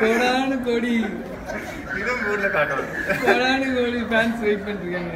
கோடானு கோடி. இடம் ஊர்ல காட்டுவாங்க கோடானு கோடி ஃபேன்ஸ் வெயிட் பண்ணிருக்காங்க